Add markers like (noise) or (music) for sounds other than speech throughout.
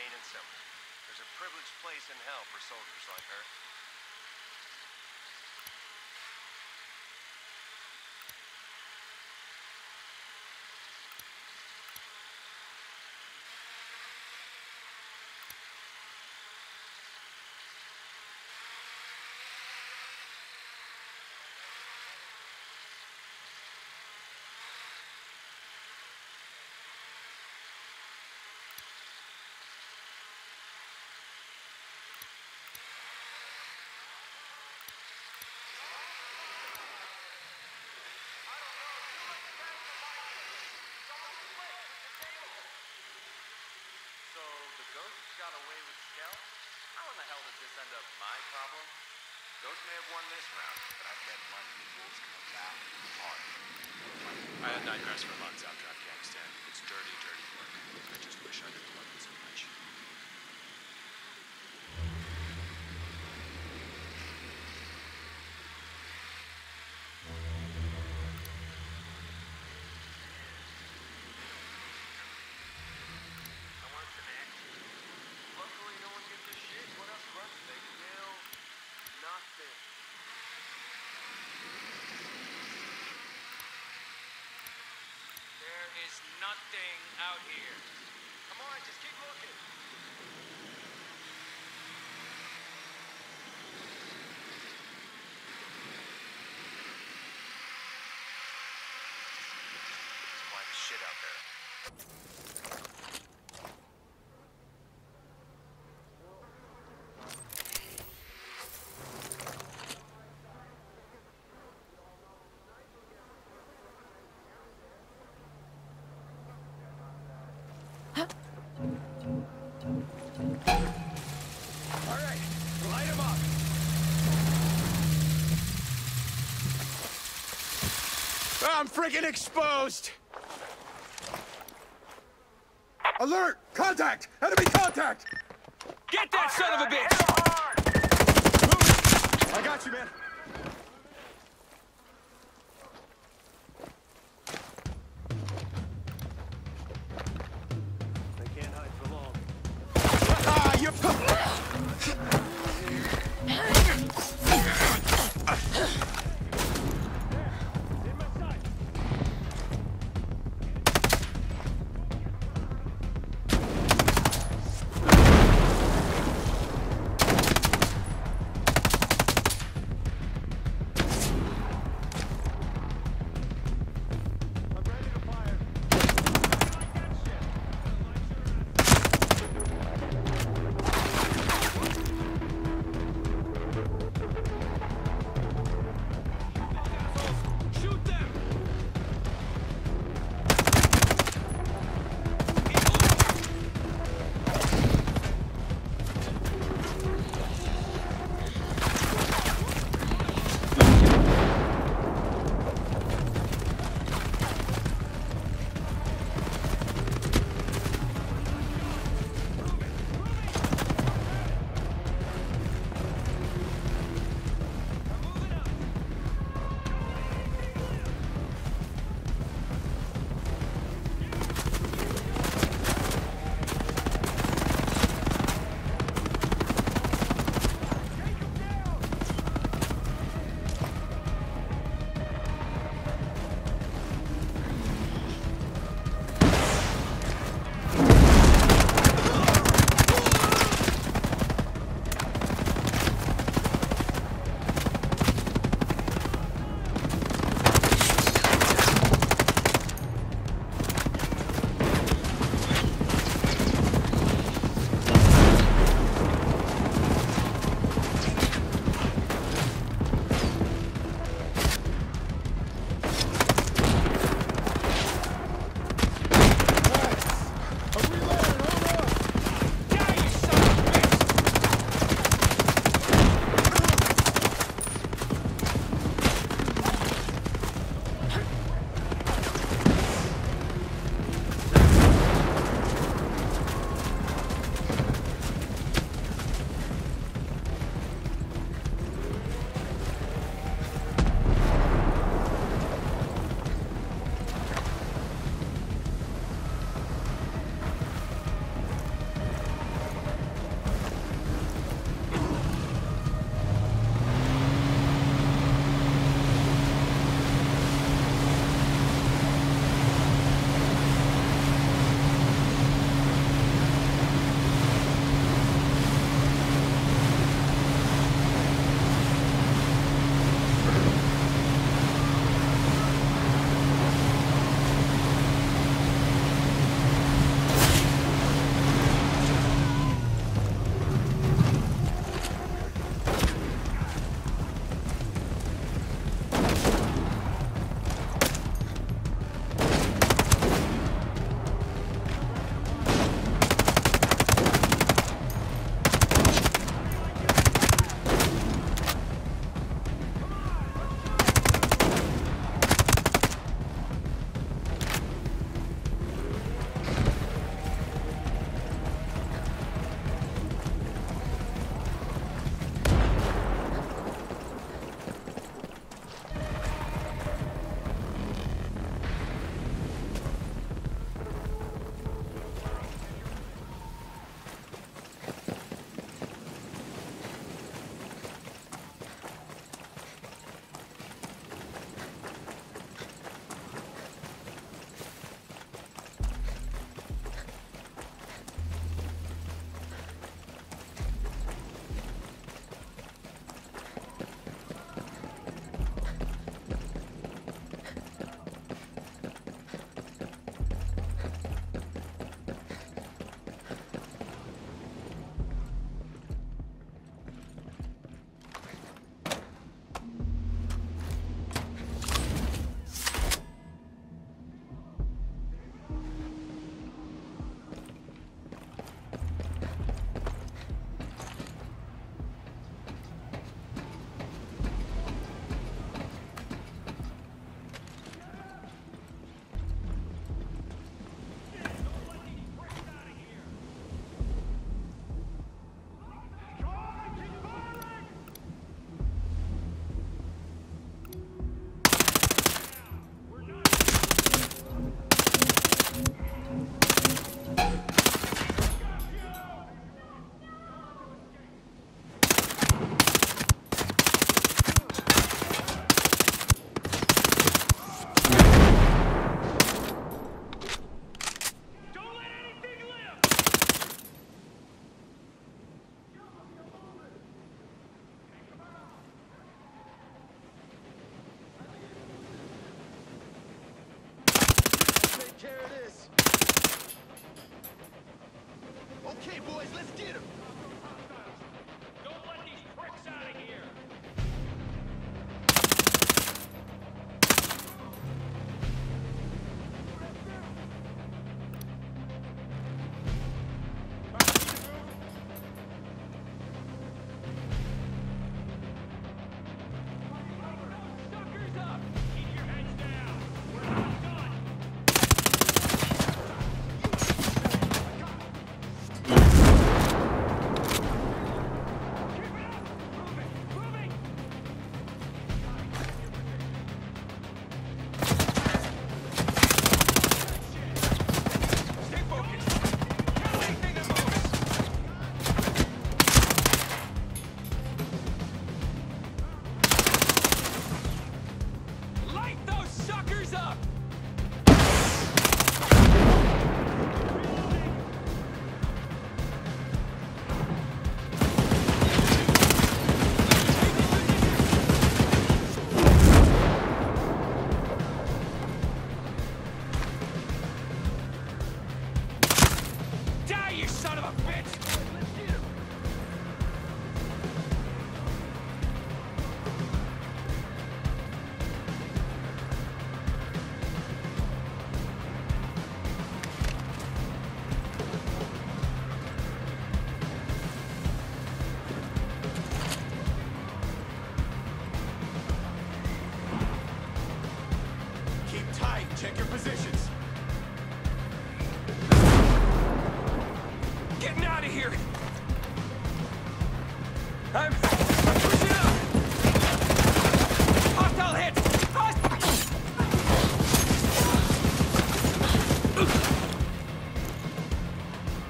plain and simple. There's a privileged place in hell for soldiers like her. So the ghost got away with Skell? How in the hell did this end up my problem? Ghost may have won this round, but I bet the wolves come back hard. I had nightmares for months after Afghanistan. It's dirty, dirty work. I just wish I didn't love it so much. I want some action. Luckily, no one gives a shit. What else runs they kill? Nothing. There is nothing out here. Come on, just keep looking. It's quiet as shit out there. I'm freaking exposed! Alert! Contact! Enemy contact! Get that son of a bitch! I got you, man. Okay, boys, let's get him.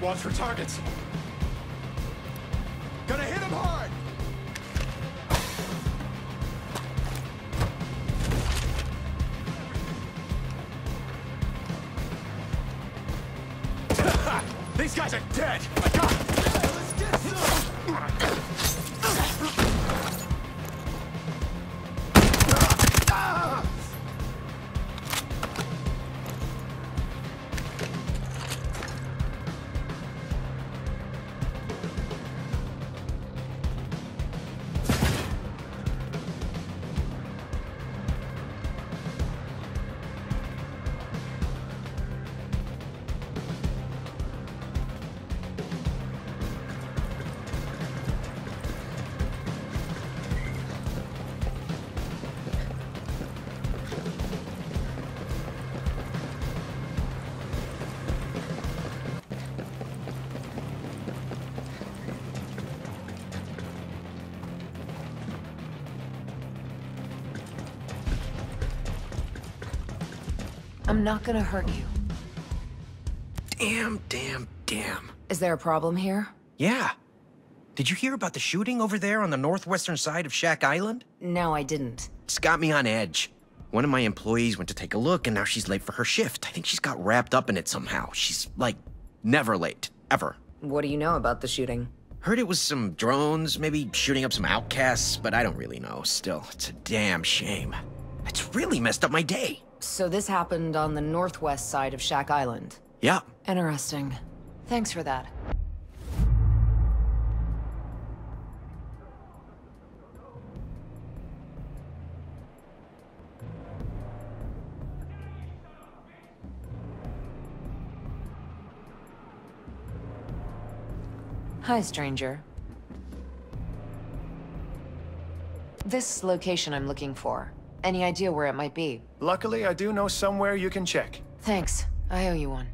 Watch for targets. Gonna hit him hard. (laughs) These guys are dead. I'm not gonna hurt you. Damn, damn, damn. Is there a problem here? Yeah. Did you hear about the shooting over there on the northwestern side of Shack Island? No, I didn't. It's got me on edge. One of my employees went to take a look and now she's late for her shift. I think she's got wrapped up in it somehow. She's like never late, ever. What do you know about the shooting? Heard it was some drones, maybe shooting up some outcasts, but I don't really know. Still, it's a damn shame. It's really messed up my day. So this happened on the northwest side of Shack Island. Yeah, Interesting. Thanks for that. Hi, stranger. This location I'm looking for. Any idea where it might be? Luckily, I do know somewhere you can check. Thanks. I owe you one.